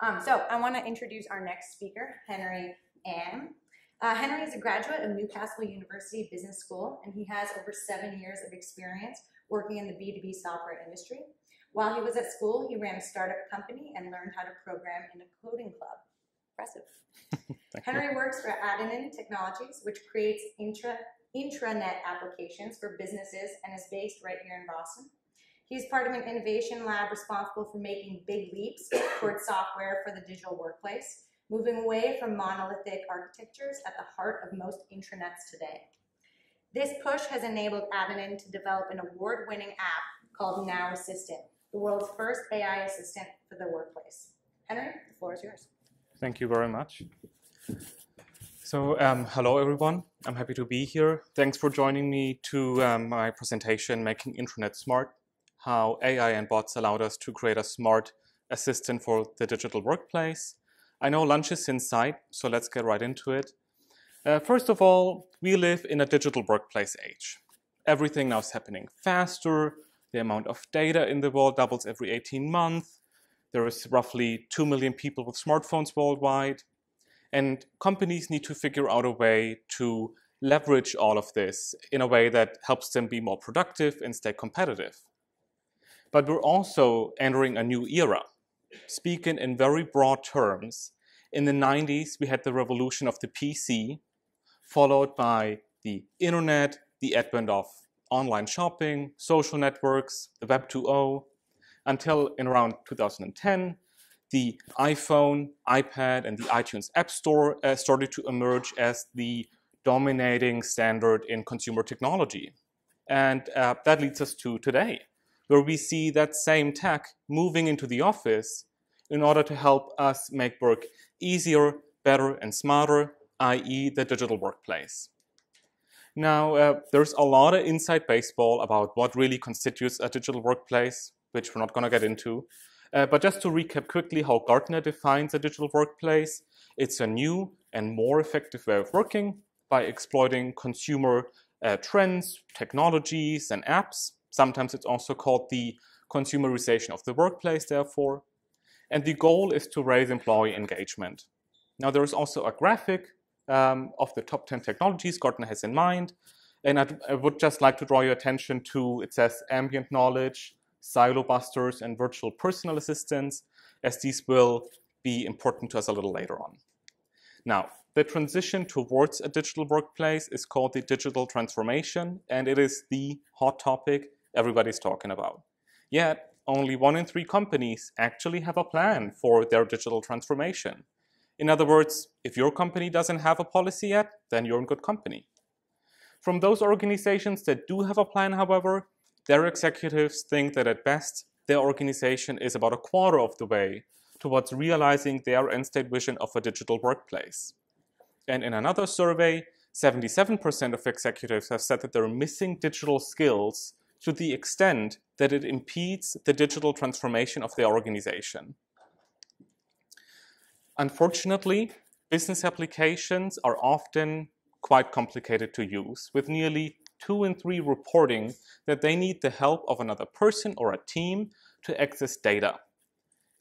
Um, so I want to introduce our next speaker, Henry Amm. Uh, Henry is a graduate of Newcastle University Business School, and he has over seven years of experience working in the B2B software industry. While he was at school, he ran a startup company and learned how to program in a coding club. Impressive. Henry works for Adenin Technologies, which creates intra, intranet applications for businesses and is based right here in Boston. He's part of an innovation lab responsible for making big leaps towards software for the digital workplace, moving away from monolithic architectures at the heart of most intranets today. This push has enabled Adenin to develop an award-winning app called Now Assistant, the world's first AI assistant for the workplace. Henry, the floor is yours. Thank you very much. So, um, hello everyone. I'm happy to be here. Thanks for joining me to um, my presentation, Making Intranet Smart, how AI and bots allowed us to create a smart assistant for the digital workplace. I know lunch is in sight, so let's get right into it. Uh, first of all, we live in a digital workplace age. Everything now is happening faster. The amount of data in the world doubles every 18 months. There is roughly 2 million people with smartphones worldwide. And companies need to figure out a way to leverage all of this in a way that helps them be more productive and stay competitive. But we're also entering a new era. Speaking in very broad terms, in the 90s, we had the revolution of the PC, followed by the internet, the advent of online shopping, social networks, the Web 2.0, until in around 2010, the iPhone, iPad, and the iTunes App Store uh, started to emerge as the dominating standard in consumer technology. And uh, that leads us to today, where we see that same tech moving into the office in order to help us make work easier, better, and smarter, i.e., the digital workplace. Now, uh, there's a lot of inside baseball about what really constitutes a digital workplace, which we're not going to get into. Uh, but just to recap quickly how Gartner defines a digital workplace, it's a new and more effective way of working by exploiting consumer uh, trends, technologies, and apps. Sometimes it's also called the consumerization of the workplace, therefore. And the goal is to raise employee engagement. Now, there is also a graphic um, of the top 10 technologies Gartner has in mind. And I'd, I would just like to draw your attention to it says ambient knowledge, silo busters, and virtual personal assistants, as these will be important to us a little later on. Now, the transition towards a digital workplace is called the digital transformation, and it is the hot topic everybody's talking about. Yet, only one in three companies actually have a plan for their digital transformation. In other words, if your company doesn't have a policy yet, then you're in good company. From those organizations that do have a plan, however, their executives think that at best, their organization is about a quarter of the way towards realizing their end state vision of a digital workplace. And in another survey, 77% of executives have said that they're missing digital skills to the extent that it impedes the digital transformation of their organization. Unfortunately, business applications are often quite complicated to use, with nearly two in three reporting that they need the help of another person or a team to access data.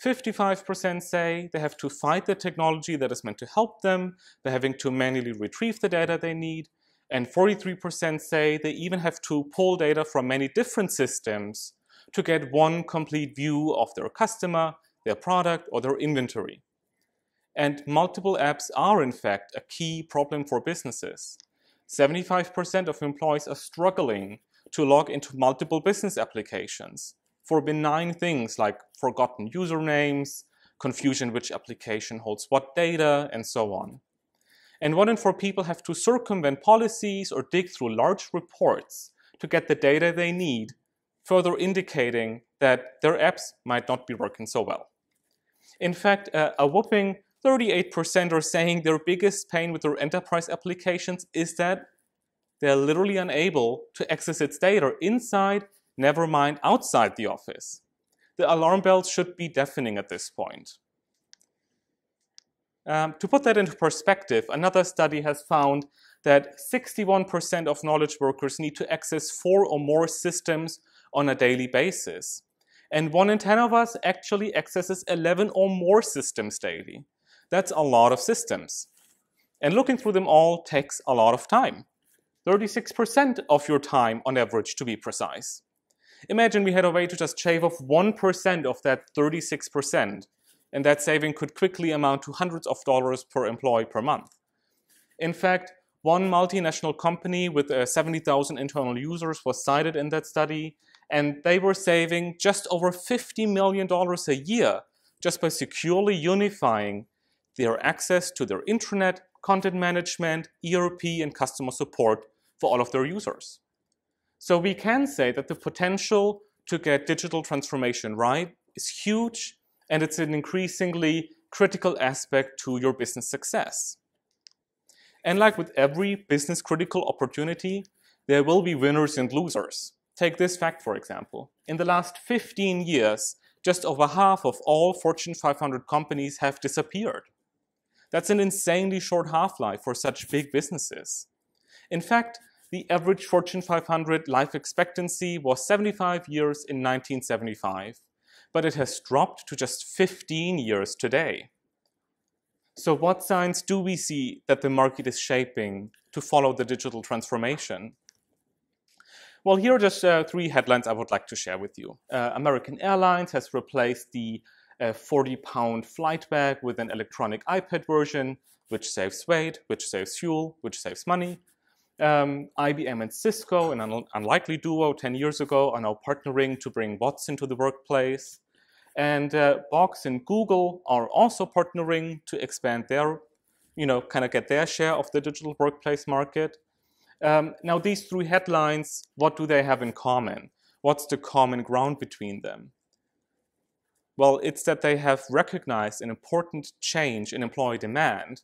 55% say they have to fight the technology that is meant to help them, they're having to manually retrieve the data they need, and 43% say they even have to pull data from many different systems to get one complete view of their customer, their product, or their inventory. And multiple apps are, in fact, a key problem for businesses. 75% of employees are struggling to log into multiple business applications for benign things like forgotten usernames, confusion which application holds what data, and so on. And one in four people have to circumvent policies or dig through large reports to get the data they need, further indicating that their apps might not be working so well. In fact, uh, a whopping 38% are saying their biggest pain with their enterprise applications is that they're literally unable to access its data inside, never mind outside the office. The alarm bells should be deafening at this point. Um, to put that into perspective, another study has found that 61% of knowledge workers need to access four or more systems on a daily basis. And one in 10 of us actually accesses 11 or more systems daily. That's a lot of systems. And looking through them all takes a lot of time. 36% of your time on average, to be precise. Imagine we had a way to just shave off 1% of that 36%, and that saving could quickly amount to hundreds of dollars per employee per month. In fact, one multinational company with uh, 70,000 internal users was cited in that study, and they were saving just over $50 million a year just by securely unifying their access to their intranet, content management, ERP, and customer support for all of their users. So we can say that the potential to get digital transformation right is huge, and it's an increasingly critical aspect to your business success. And like with every business critical opportunity, there will be winners and losers. Take this fact, for example. In the last 15 years, just over half of all Fortune 500 companies have disappeared. That's an insanely short half life for such big businesses. In fact, the average Fortune 500 life expectancy was 75 years in 1975, but it has dropped to just 15 years today. So, what signs do we see that the market is shaping to follow the digital transformation? Well, here are just uh, three headlines I would like to share with you. Uh, American Airlines has replaced the uh, 40 pound flight bag with an electronic iPad version, which saves weight, which saves fuel, which saves money. Um, IBM and Cisco, an un- unlikely duo 10 years ago, are now partnering to bring bots into the workplace. And uh, Box and Google are also partnering to expand their, you know, kind of get their share of the digital workplace market. Um, now, these three headlines, what do they have in common? What's the common ground between them? Well, it's that they have recognized an important change in employee demand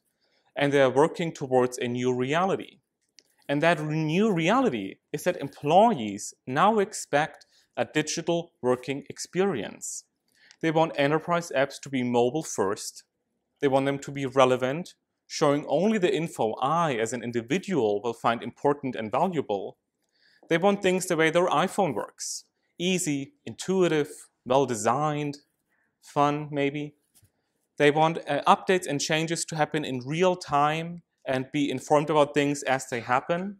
and they are working towards a new reality. And that new reality is that employees now expect a digital working experience. They want enterprise apps to be mobile first. They want them to be relevant, showing only the info I, as an individual, will find important and valuable. They want things the way their iPhone works easy, intuitive, well designed, fun, maybe. They want uh, updates and changes to happen in real time and be informed about things as they happen.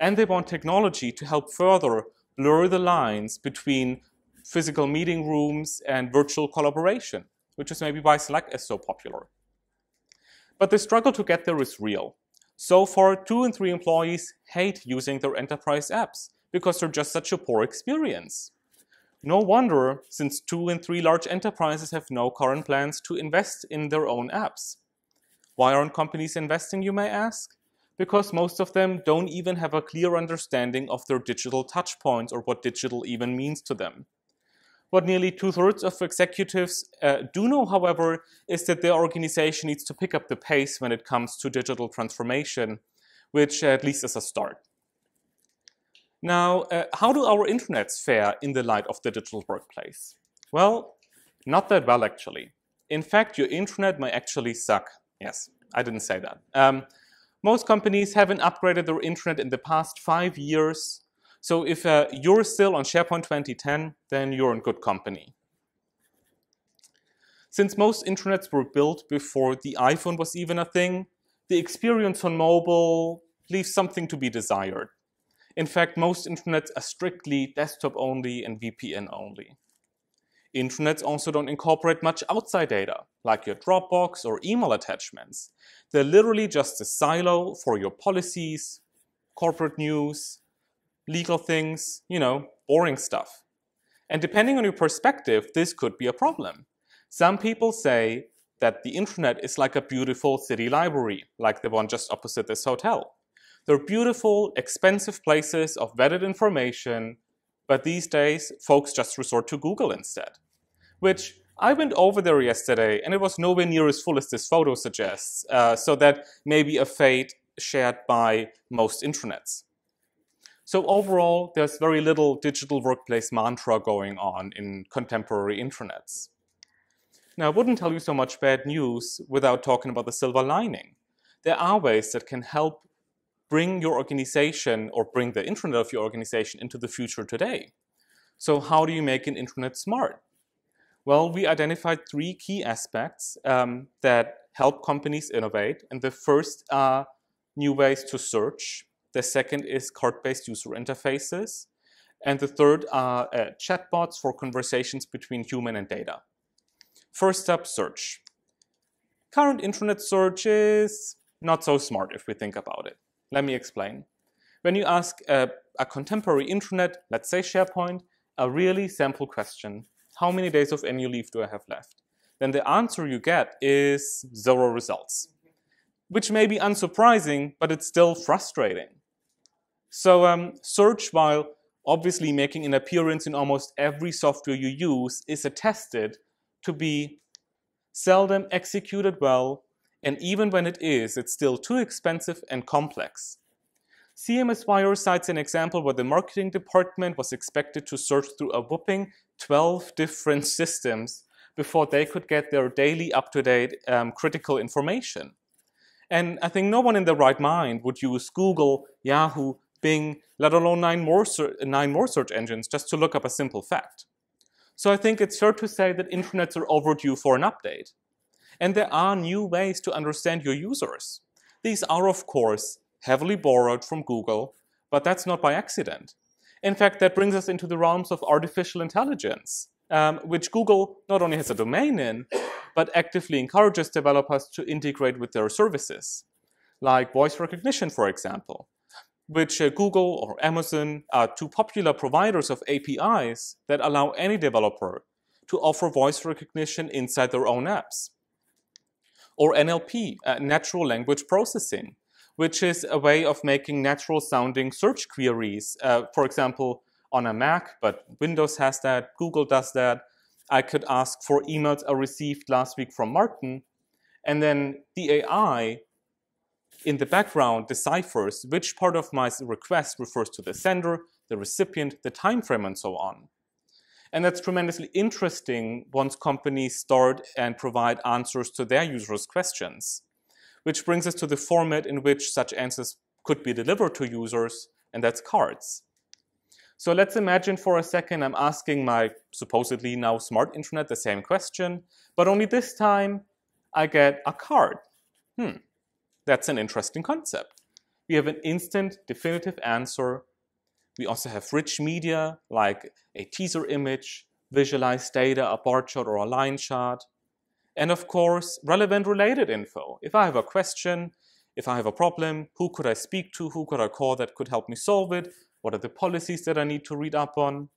And they want technology to help further blur the lines between physical meeting rooms and virtual collaboration, which is maybe why Slack is so popular. But the struggle to get there is real. So far, two in three employees hate using their enterprise apps because they're just such a poor experience. No wonder, since two in three large enterprises have no current plans to invest in their own apps. Why aren't companies investing, you may ask? Because most of them don't even have a clear understanding of their digital touchpoints or what digital even means to them. What nearly two thirds of executives uh, do know, however, is that their organization needs to pick up the pace when it comes to digital transformation, which at least is a start. Now, uh, how do our intranets fare in the light of the digital workplace? Well, not that well, actually. In fact, your intranet may actually suck. Yes, I didn't say that. Um, most companies haven't upgraded their intranet in the past five years. So if uh, you're still on SharePoint 2010, then you're in good company. Since most intranets were built before the iPhone was even a thing, the experience on mobile leaves something to be desired. In fact, most intranets are strictly desktop only and VPN only. Intranets also don't incorporate much outside data, like your Dropbox or email attachments. They're literally just a silo for your policies, corporate news, legal things, you know, boring stuff. And depending on your perspective, this could be a problem. Some people say that the intranet is like a beautiful city library, like the one just opposite this hotel. They're beautiful, expensive places of vetted information but these days, folks just resort to Google instead. Which I went over there yesterday, and it was nowhere near as full as this photo suggests, uh, so that may be a fate shared by most intranets. So overall, there's very little digital workplace mantra going on in contemporary intranets. Now, I wouldn't tell you so much bad news without talking about the silver lining. There are ways that can help bring your organization or bring the intranet of your organization into the future today. So how do you make an intranet smart? Well, we identified three key aspects um, that help companies innovate. And the first are new ways to search. The second is card-based user interfaces. And the third are uh, chatbots for conversations between human and data. First up, search. Current intranet search is not so smart if we think about it. Let me explain. When you ask a, a contemporary intranet, let's say SharePoint, a really simple question, how many days of annual leave do I have left? Then the answer you get is zero results, which may be unsurprising, but it's still frustrating. So um, search, while obviously making an appearance in almost every software you use, is attested to be seldom executed well, and even when it is, it's still too expensive and complex. CMS Wire cites an example where the marketing department was expected to search through a whopping 12 different systems before they could get their daily up-to-date um, critical information. And I think no one in their right mind would use Google, Yahoo, Bing, let alone nine more, nine more search engines just to look up a simple fact. So I think it's fair to say that intranets are overdue for an update. And there are new ways to understand your users. These are, of course, heavily borrowed from Google, but that's not by accident. In fact, that brings us into the realms of artificial intelligence, um, which Google not only has a domain in, but actively encourages developers to integrate with their services, like voice recognition, for example which uh, Google or Amazon are two popular providers of APIs that allow any developer to offer voice recognition inside their own apps. Or NLP, uh, natural language processing, which is a way of making natural sounding search queries. Uh, for example, on a Mac, but Windows has that, Google does that. I could ask for emails I received last week from Martin, and then the AI in the background deciphers which part of my request refers to the sender, the recipient, the time frame, and so on. And that's tremendously interesting once companies start and provide answers to their users' questions, which brings us to the format in which such answers could be delivered to users, and that's cards. So let's imagine for a second I'm asking my supposedly now smart intranet the same question, but only this time I get a card. Hmm, that's an interesting concept. We have an instant, definitive answer. We also have rich media like a teaser image, visualized data, a bar chart or a line chart. And of course, relevant related info. If I have a question, if I have a problem, who could I speak to, who could I call that could help me solve it, what are the policies that I need to read up on.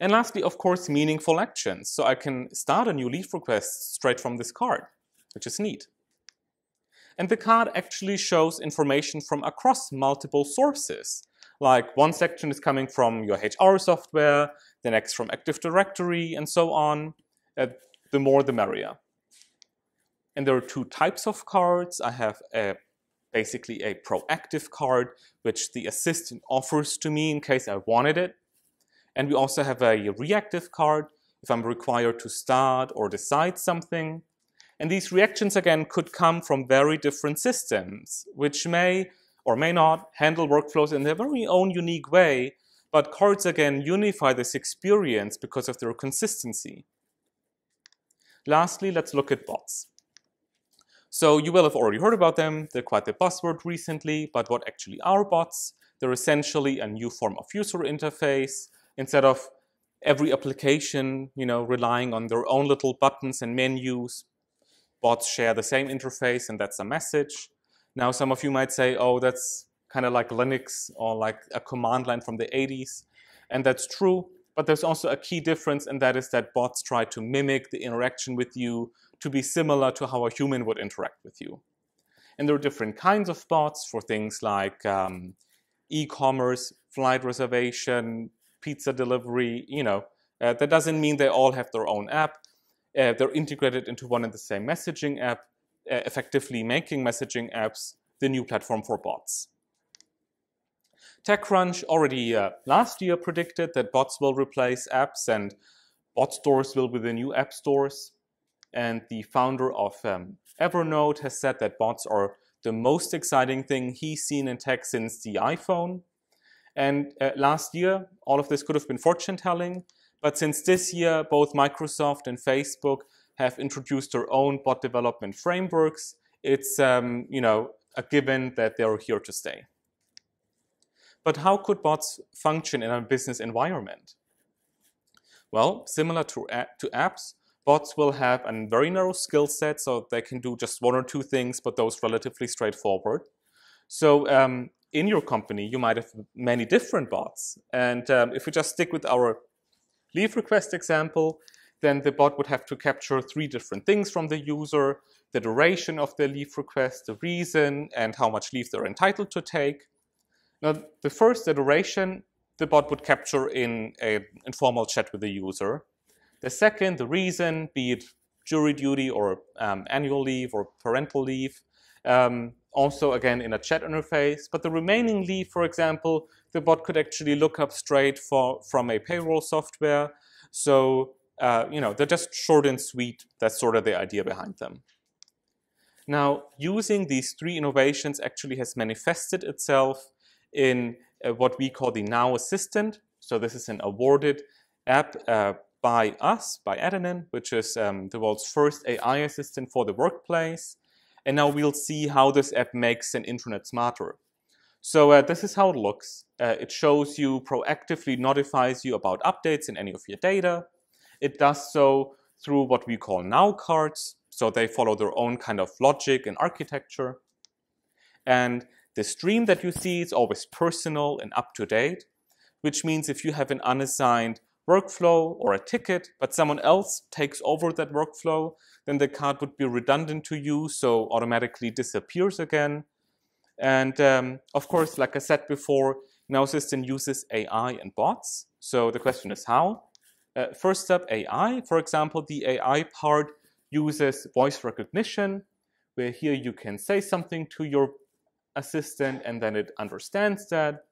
And lastly, of course, meaningful actions. So I can start a new leave request straight from this card, which is neat. And the card actually shows information from across multiple sources. Like one section is coming from your HR software, the next from Active Directory, and so on. Uh, the more the merrier. And there are two types of cards. I have a, basically a proactive card, which the assistant offers to me in case I wanted it. And we also have a reactive card if I'm required to start or decide something. And these reactions, again, could come from very different systems, which may or may not handle workflows in their very own unique way, but cards, again, unify this experience because of their consistency. Lastly, let's look at bots. So you will have already heard about them. They're quite the buzzword recently, but what actually are bots? They're essentially a new form of user interface. Instead of every application, you know, relying on their own little buttons and menus, bots share the same interface and that's a message. Now, some of you might say, oh, that's kind of like Linux or like a command line from the 80s. And that's true, but there's also a key difference, and that is that bots try to mimic the interaction with you to be similar to how a human would interact with you. And there are different kinds of bots for things like um, e-commerce, flight reservation, pizza delivery, you know. Uh, that doesn't mean they all have their own app. Uh, they're integrated into one and the same messaging app, effectively making messaging apps the new platform for bots. TechCrunch already uh, last year predicted that bots will replace apps and bot stores will be the new app stores. And the founder of um, Evernote has said that bots are the most exciting thing he's seen in tech since the iPhone. And uh, last year, all of this could have been fortune telling. But since this year, both Microsoft and Facebook have introduced their own bot development frameworks, it's um, you know a given that they're here to stay. But how could bots function in a business environment? Well, similar to, to apps, bots will have a very narrow skill set, so they can do just one or two things, but those relatively straightforward. So um, in your company, you might have many different bots. And um, if we just stick with our leave request example, then the bot would have to capture three different things from the user, the duration of the leave request, the reason, and how much leave they're entitled to take. Now, the first, the duration, the bot would capture in an informal chat with the user. The second, the reason, be it jury duty or um, annual leave or parental leave, um, also again in a chat interface. But the remaining leave, for example, the bot could actually look up straight for, from a payroll software. So, uh, you know, they're just short and sweet. That's sort of the idea behind them. Now, using these three innovations actually has manifested itself in uh, what we call the Now Assistant. So this is an awarded app uh, by us, by Adenin, which is um, the world's first AI assistant for the workplace. And now we'll see how this app makes an intranet smarter. So uh, this is how it looks. Uh, it shows you, proactively notifies you about updates in any of your data. It does so through what we call now cards. So they follow their own kind of logic and architecture. And the stream that you see is always personal and up to date, which means if you have an unassigned workflow or a ticket, but someone else takes over that workflow, then the card would be redundant to you, so automatically disappears again. And um, of course, like I said before, Now system uses AI and bots. So the question is how? Uh, first up, AI. For example, the AI part uses voice recognition, where here you can say something to your assistant and then it understands that.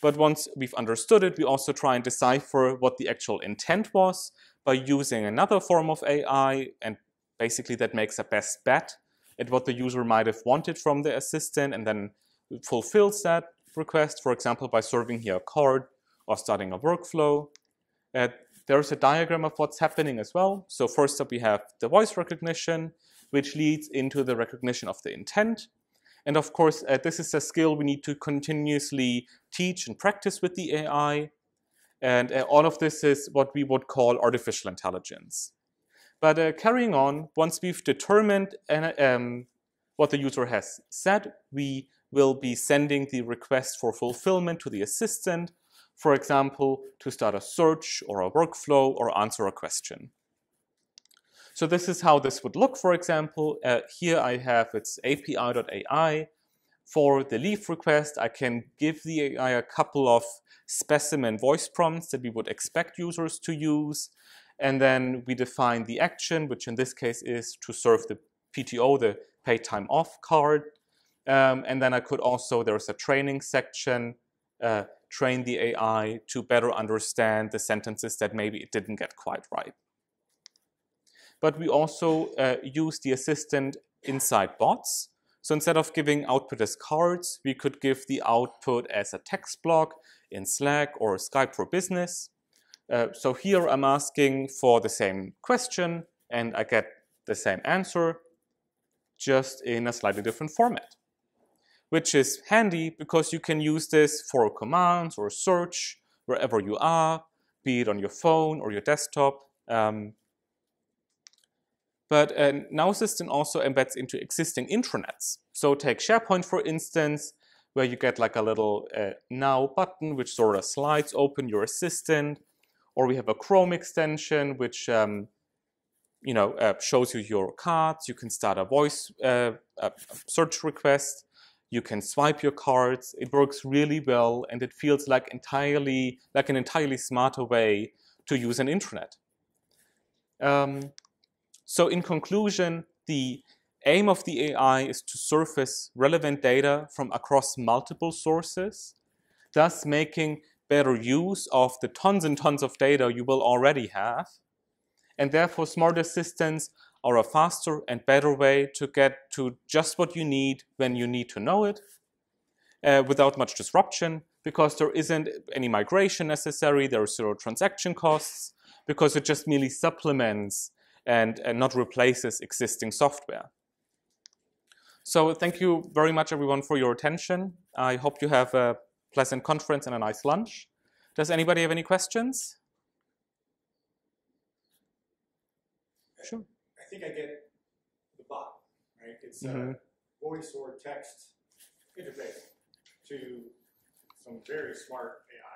But once we've understood it, we also try and decipher what the actual intent was by using another form of AI. And basically that makes a best bet at what the user might have wanted from the assistant and then fulfills that request, for example, by serving here a card or starting a workflow. Uh, there's a diagram of what's happening as well. So first up, we have the voice recognition, which leads into the recognition of the intent. And of course, uh, this is a skill we need to continuously teach and practice with the AI. And uh, all of this is what we would call artificial intelligence. But uh, carrying on, once we've determined uh, um, what the user has said, we will be sending the request for fulfillment to the assistant, for example, to start a search or a workflow or answer a question. So this is how this would look, for example. Uh, here I have its api.ai. For the leave request, I can give the AI a couple of specimen voice prompts that we would expect users to use. And then we define the action, which in this case is to serve the PTO, the pay time off card. Um, and then I could also, there's a training section, uh, train the AI to better understand the sentences that maybe it didn't get quite right but we also uh, use the assistant inside bots. So instead of giving output as cards, we could give the output as a text block in Slack or Skype for Business. Uh, so here I'm asking for the same question and I get the same answer, just in a slightly different format, which is handy because you can use this for commands or search wherever you are, be it on your phone or your desktop. Um, but uh, Now Assistant also embeds into existing intranets. So take SharePoint, for instance, where you get like a little uh, Now button, which sort of slides open your assistant. Or we have a Chrome extension, which um, you know uh, shows you your cards. You can start a voice uh, a search request. You can swipe your cards. It works really well, and it feels like entirely like an entirely smarter way to use an intranet. Um, so in conclusion, the aim of the AI is to surface relevant data from across multiple sources, thus making better use of the tons and tons of data you will already have. And therefore, smart assistants are a faster and better way to get to just what you need when you need to know it uh, without much disruption. because there isn't any migration necessary, there are zero transaction costs, because it just merely supplements and, and not replaces existing software. So thank you very much, everyone, for your attention. I hope you have a pleasant conference and a nice lunch. Does anybody have any questions? Sure. I think I get the bot, right? It's a Mhm. voice or text interface to some very smart AI